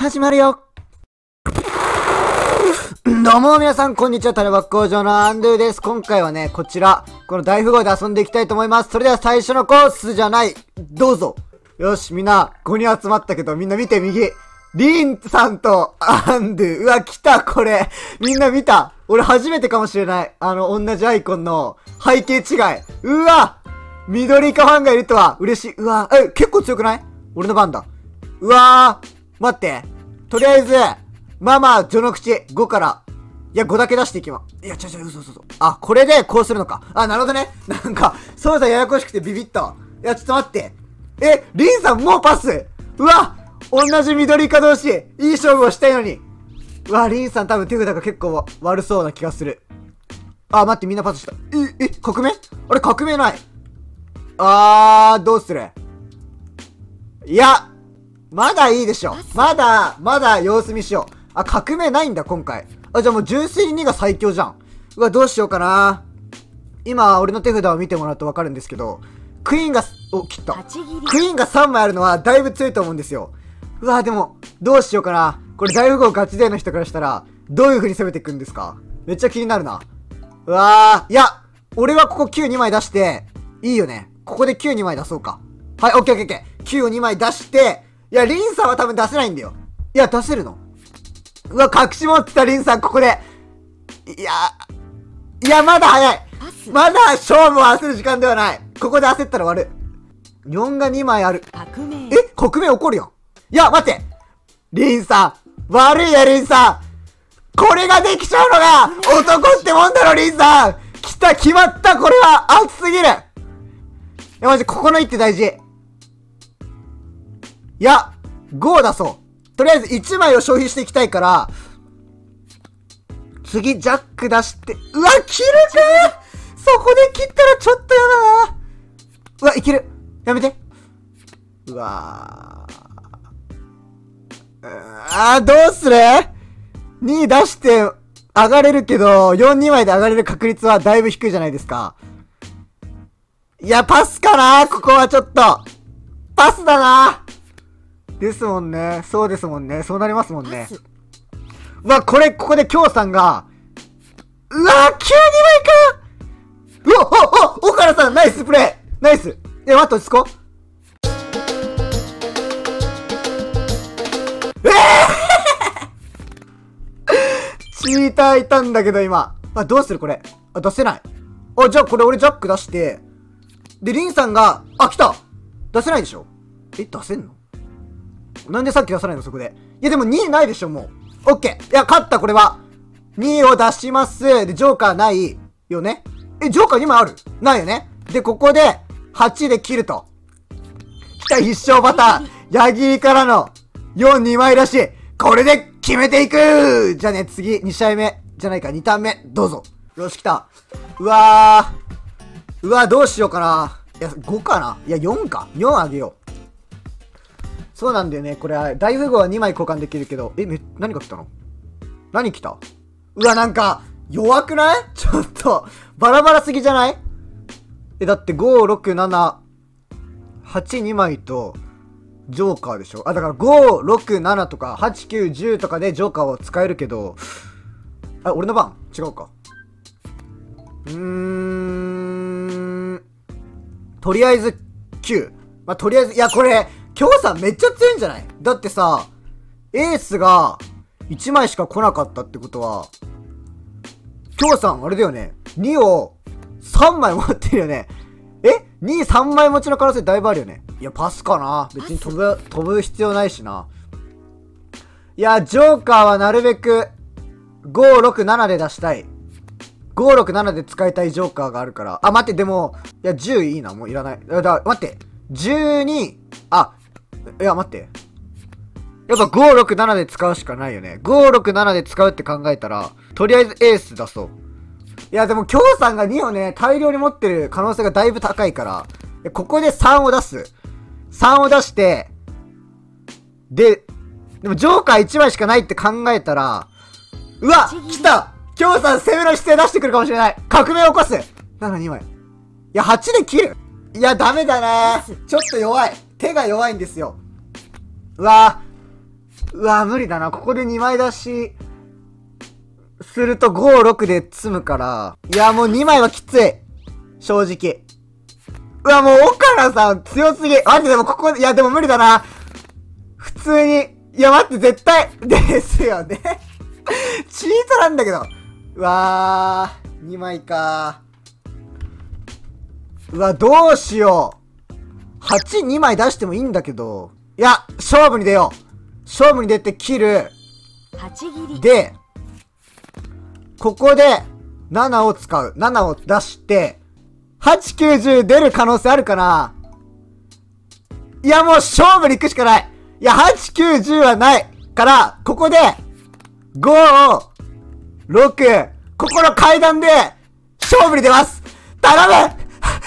始まるよどうも皆さん、こんにちは。タレバッ工場のアンドゥです。今回はね、こちら、この大富豪で遊んでいきたいと思います。それでは最初のコースじゃない。どうぞ。よし、みんな、5人集まったけど、みんな見て、右。リンさんとアンドゥ。うわ、来た、これ。みんな見た。俺初めてかもしれない。あの、同じアイコンの背景違い。うわ緑化ファンがいるとは嬉しい。うわえ、結構強くない？俺の番だ。うわー待って。とりあえず、まあまあ、序の口、5から。いや、5だけ出していきま。いや、ちょちょ、嘘嘘嘘。あ、これでこうするのか。あ、なるほどね。なんか、操作ややこしくてビビった。いや、ちょっと待って。え、リンさんもうパスうわ同じ緑化同士いい勝負をしたいのにうわ、リンさん多分手札が結構悪そうな気がする。あ、待って、みんなパスした。え、え、革命？あれ、革命ない。あー、どうする？いや、まだいいでしょ。まだ、まだ様子見しよう。あ、革命ないんだ、今回。あ、じゃあもう純粋に2が最強じゃん。うわ、どうしようかな。今、俺の手札を見てもらうとわかるんですけど、クイーンが、お、切った。クイーンが3枚あるのはだいぶ強いと思うんですよ。うわ、でも、どうしようかな。これ大富豪ガチ勢の人からしたら、どういう風に攻めていくんですか？めっちゃ気になるな。うわー、いや、俺はここ9、2枚出して、いいよね。ここで9、2枚出そうか。はい、オッケーオッケーオッケー。9を2枚出して、いや、リンさんは多分出せないんだよ。いや、出せるのうわ、隠し持ってたリンさん、ここで。いや、いや、まだ早い。まだ勝負を焦る時間ではない。ここで焦ったら終わる。4が2枚ある。え革命起こるよ。いや、待ってリンさん悪いや、リンさんこれができちゃうのが男ってもんだろ、リンさん来た、決まったこれは熱すぎるや、マジ、ここの一手大事。いや、5を出そう。とりあえず1枚を消費していきたいから、次、ジャック出して、うわ、切るか？そこで切ったらちょっとやだなうわ、いけるやめてうわあー、どうする ?2 出して上がれるけど、4、2枚で上がれる確率はだいぶ低いじゃないですか。いや、パスかな？ここはちょっと。パスだなですもんね。そうですもんね。そうなりますもんね。うわ、これ、ここで京さんが、うわ、9、2枚かうわ、お、お、岡田さん、ナイスプレイナイスえ、待って、落ち着こう。えー、チーターいたんだけど、今。あ、どうするこれ。あ、出せない。あ、じゃあこれ俺ジャック出して、で、リンさんが、あ、来た出せないでしょえ、出せんの？なんでさっき出さないのそこで。いや、でも2位ないでしょもう。オッケー。いや、勝った、これは。2位を出します。で、ジョーカーないよね。え、ジョーカー2枚ある？ないよね。で、ここで、8で切ると。来た、必勝パターン。矢切からの、4、2枚出しい。これで決めていくじゃあね、次、2試合目。じゃないか、2ターン目。どうぞ。よし、来た。うわー。うわ、どうしようかな。いや、5かないや、4か。4あげよう。そうなんだよね。これ、大富豪は2枚交換できるけど、え、め、何が来たの？何来た？うわ、なんか、弱くない？ちょっと、バラバラすぎじゃない？え、だって5、6、7、8、2枚と、ジョーカーでしょ？あ、だから5、6、7とか、8、9、10とかでジョーカーを使えるけど、あ、俺の番？違うか。うーん。とりあえず9。まあ、とりあえず、いや、これ、京さんめっちゃ強いんじゃない？だってさ、エースが1枚しか来なかったってことは、京さん、あれだよね。2を3枚持ってるよね。え ?2、3枚持ちの可能性だいぶあるよね。いや、パスかな別に飛ぶ、飛ぶ必要ないしな。いや、ジョーカーはなるべく、5、6、7で出したい。5、6、7で使いたいジョーカーがあるから。あ、待って、でも、いや、10いいな、もういらない。だ、待って。12、あ、いや、待って。やっぱ5、6、7で使うしかないよね。5、6、7で使うって考えたら、とりあえずエース出そう。いや、でも、京さんが2をね、大量に持ってる可能性がだいぶ高いから、ここで3を出す。3を出して、で、でもジョーカー1枚しかないって考えたら、うわ来た京さん攻めの姿勢出してくるかもしれない革命を起こす !7、2枚。いや、8で切るいや、ダメだねちょっと弱い。手が弱いんですよ。うわぁうわぁ、無理だな。ここで2枚出し、すると5、6で積むから。いや、もう2枚はきつい。正直。うわ、もう岡野さん強すぎ。待って、でもここ、いや、でも無理だな。普通に。いや、待って、絶対。ですよね。チートなんだけど。うわー、2枚かうわ、どうしよう。8、2枚出してもいいんだけど。いや、勝負に出よう。勝負に出て切る。8切りで、ここで、7を使う。7を出して、8、9、10出る可能性あるかないや、もう勝負に行くしかないいや、8、9、10はないから、ここで、5、6、ここの階段で、勝負に出ます頼む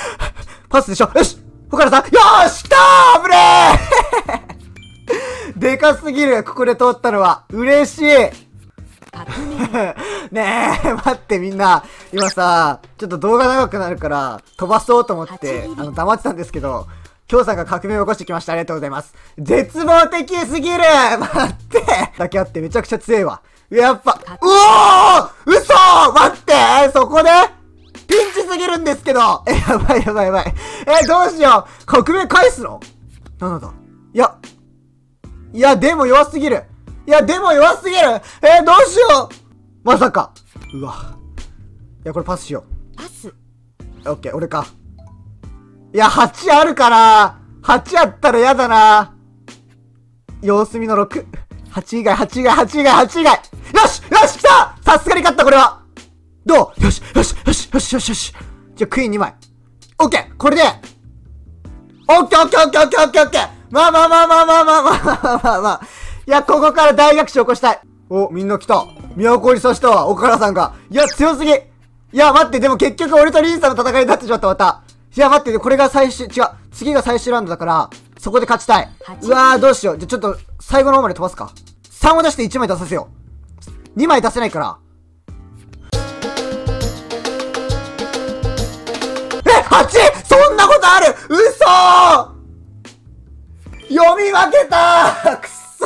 パスでしょよし岡田さんよーし来たー危ねー。でかすぎるここで通ったのは。嬉しい。ね。え、待ってみんな、今さ、ちょっと動画長くなるから、飛ばそうと思って、あの、黙ってたんですけど、きょうさんが革命を起こしてきました。ありがとうございます。絶望的すぎる。待って。だけあってめちゃくちゃ強いわ。やっぱ、うおー嘘待ってそこですぎるんですけどえ、やばいやばいやばい。え、どうしよう革命返すの？なんだ？いや、いや、でも弱すぎる。いや、でも弱すぎるえー、どうしようまさか。うわ。いや、これパスしよパスう。オッケー、俺か。いや、8あるかな ?8 あったら嫌だな様子見の6。8以外、8以外、8以外、8以外よしよし来たさすがに勝った、これはどう？よしよしよしよしよしよしじゃあ、クイーン2枚。オッケーこれでオッケーオッケーオッケーオッケーオッケーオッケーまあまあまあまあまあまあまあまあまあまあ。いや、ここから大学習起こしたい。お、みんな来た。都入りさせたわ、岡原さんが。いや、強すぎ。いや、待って、でも結局俺とリンさんの戦いになってしまった、また。いや、待って、これが最終、違う。次が最終ラウンドだから、そこで勝ちたい。うわー、どうしよう。じゃ、ちょっと、最後の方まで飛ばすか。3を出して1枚出させよう。2枚出せないから。そんなことある。嘘。読み分けた。くっそ。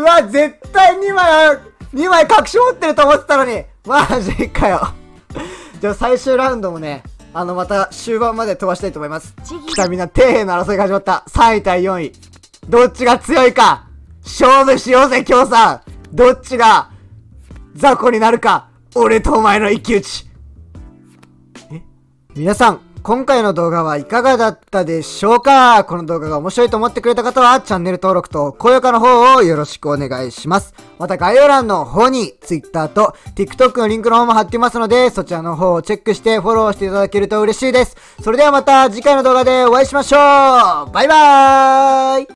うわ、絶対2枚、2枚隠し持ってると思ってたのに。マジかよ。じゃあ最終ラウンドもね、あの、また終盤まで飛ばしたいと思います。来たみんな、底辺の争いが始まった。3位対4位。どっちが強いか。勝負しようぜ、今日さん。どっちが、雑魚になるか。俺とお前の一騎打ち。え皆さん、今回の動画はいかがだったでしょうか？この動画が面白いと思ってくれた方は、チャンネル登録と高評価の方をよろしくお願いします。また概要欄の方に、Twitter と TikTok のリンクの方も貼ってますので、そちらの方をチェックしてフォローしていただけると嬉しいです。それではまた次回の動画でお会いしましょうバイバーイ